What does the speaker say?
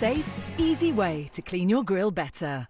safe, easy way to clean your grill better.